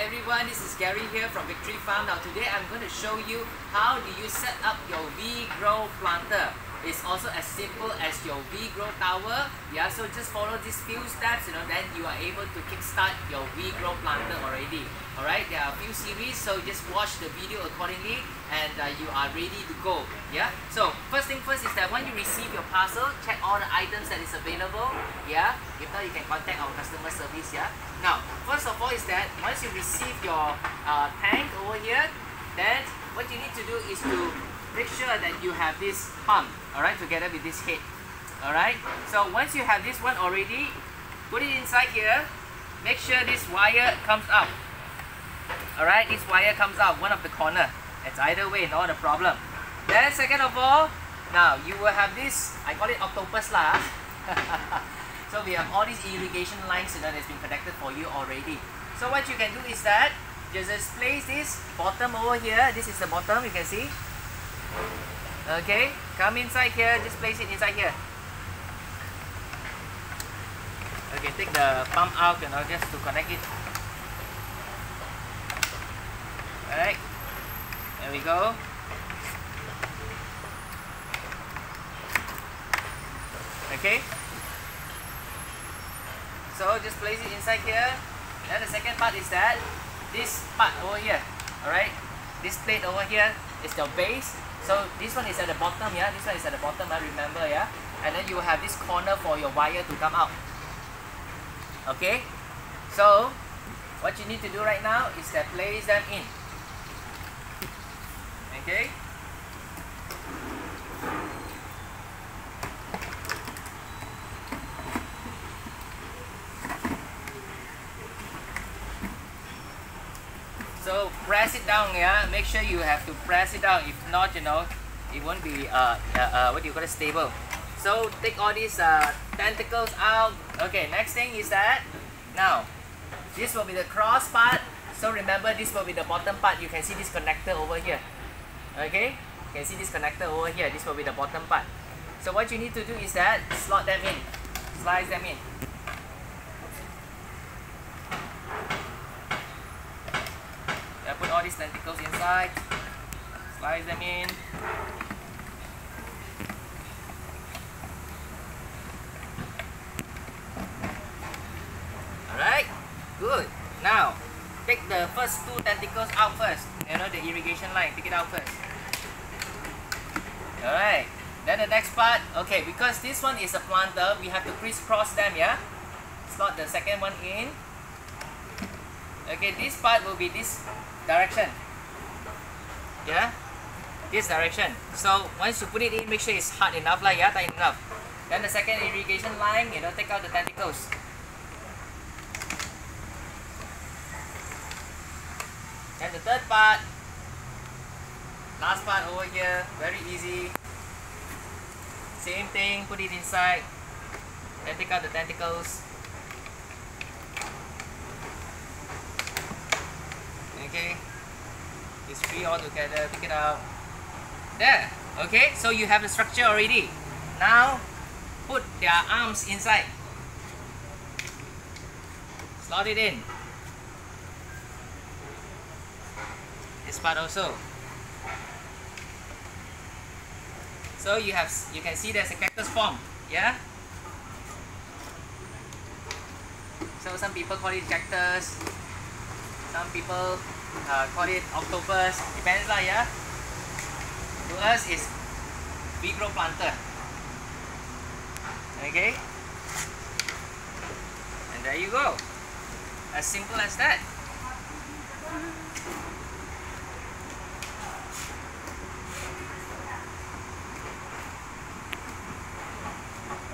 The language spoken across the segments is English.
everyone, this is Gary here from Victory Farm. Now today I'm going to show you how do you set up your V-Grow planter. It's also as simple as your V-Grow tower. Yeah, so just follow these few steps, you know, then you are able to kickstart your V-Grow planter already. Alright, there are a few series, so just watch the video accordingly and uh, you are ready to go. Yeah, so first thing first is that when you receive your parcel, check all the items that is available. Yeah, if not you can contact our customer service. Yeah, now first of all is that once you receive your uh, tank over here, then what you need to do is to make sure that you have this pump, alright, together with this head. Alright, so once you have this one already, put it inside here, make sure this wire comes up, Alright, this wire comes out, one of the corner. It's either way, not a problem. Then second of all, now you will have this, I call it octopus lah. so we have all these irrigation lines that's been connected for you already. So what you can do is that, just place this bottom over here, this is the bottom, you can see. Okay, come inside here, just place it inside here. Okay, take the pump out you know, just to connect it. Alright, there we go. Okay, so just place it inside here. Then the second part is that this part over here, alright, this plate over here is the base so this one is at the bottom, yeah. This one is at the bottom, I remember, yeah. And then you have this corner for your wire to come out. Okay. So what you need to do right now is to place them in. Okay. So press it down, yeah. Make sure you have to press it down. If not, you know, it won't be uh, uh, uh what do you call it stable. So take all these uh, tentacles out. Okay, next thing is that now this will be the cross part. So remember, this will be the bottom part. You can see this connector over here. Okay, you can see this connector over here. This will be the bottom part. So what you need to do is that slot them in, slice them in. put all these tentacles inside, slice them in. Alright, good. Now, take the first two tentacles out first. You know, the irrigation line, take it out first. Alright, then the next part, okay, because this one is a planter, we have to crisscross them, yeah? Slot the second one in. Okay, this part will be this direction. Yeah, this direction. So once you put it in, make sure it's hard enough, like yeah, tight enough. Then the second irrigation line, you know, take out the tentacles. Then the third part, last part over here, very easy. Same thing, put it inside. Then take out the tentacles. Okay it's free all together. Pick it out there. Okay so you have the structure already. Now put their arms inside. Slot it in. This part also. So you have you can see there's a cactus form yeah? So some people call it cactus some people uh, call it octopus depends lah yeah to us is V-Grow planter. Okay? And there you go. As simple as that.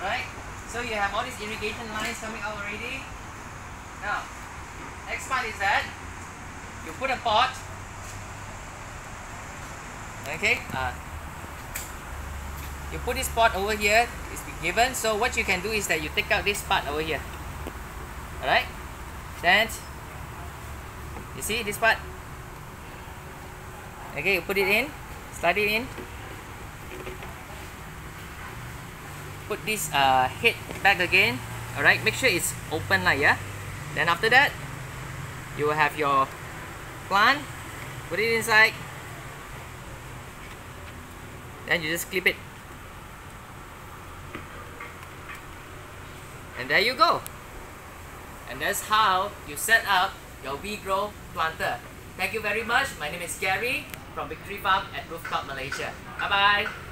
Right? So you have all these irrigation lines coming out already. Now next part is that you put a pot. Okay uh, you put this pot over here it's given. So what you can do is that you take out this part over here. Alright? Then you see this part? Okay you put it in slide it in. Put this uh, head back again. Alright make sure it's open like yeah? Then after that you will have your plant, put it inside, then you just clip it. And there you go. And that's how you set up your V-Grow planter. Thank you very much. My name is Gary from Victory Farm at Rooftop Malaysia. Bye bye.